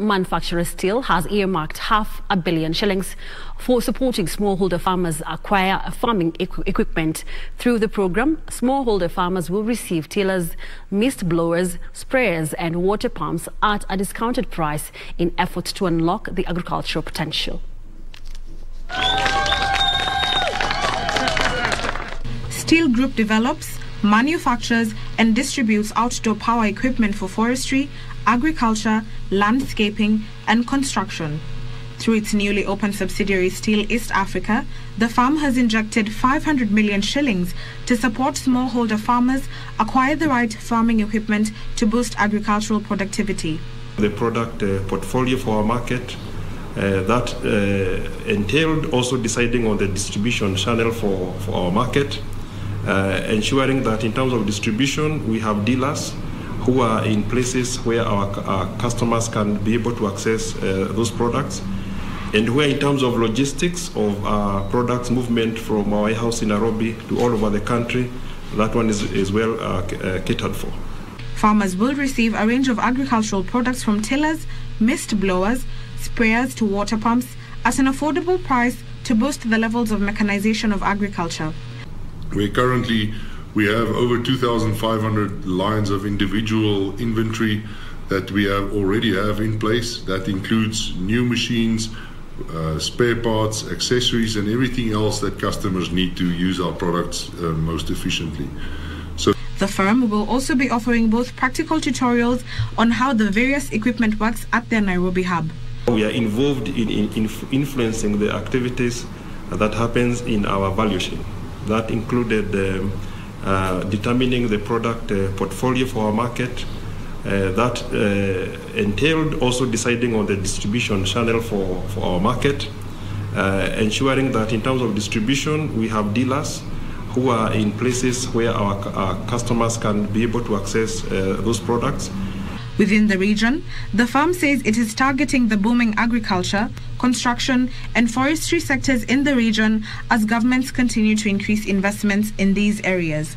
manufacturer Stihl has earmarked half a billion shillings for supporting smallholder farmers acquire farming equ equipment. Through the program, smallholder farmers will receive tillers, mist blowers, sprayers and water pumps at a discounted price in effort to unlock the agricultural potential. Stihl Group develops, manufactures and distributes outdoor power equipment for forestry, agriculture, landscaping and construction. Through its newly opened subsidiary Stihl East Africa, the firm has injected 500 million shillings to support smallholder farmers acquire the right farming equipment to boost agricultural productivity. The product uh, portfolio for our market uh, that uh, entailed also deciding on the distribution channel for, for our market, uh, ensuring that in terms of distribution we have dealers who are in places where our, our customers can be able to access uh, those products and where in terms of logistics of our products movement from our warehouse in Nairobi to all over the country, that one is, is well uh, uh, catered for. Farmers will receive a range of agricultural products from tillers, mist blowers, sprayers to water pumps at an affordable price to boost the levels of mechanization of agriculture. We currently we have over 2,500 lines of individual inventory that we have already have in place. That includes new machines, uh, spare parts, accessories, and everything else that customers need to use our products uh, most efficiently. So the firm will also be offering both practical tutorials on how the various equipment works at their Nairobi hub. We are involved in, in, in influencing the activities that happens in our value chain. That included um, uh, determining the product uh, portfolio for our market, uh, that uh, entailed also deciding on the distribution channel for, for our market, uh, ensuring that in terms of distribution, we have dealers who are in places where our, our customers can be able to access uh, those products. Within the region, the firm says it is targeting the booming agriculture, construction, and forestry sectors in the region as governments continue to increase investments in these areas.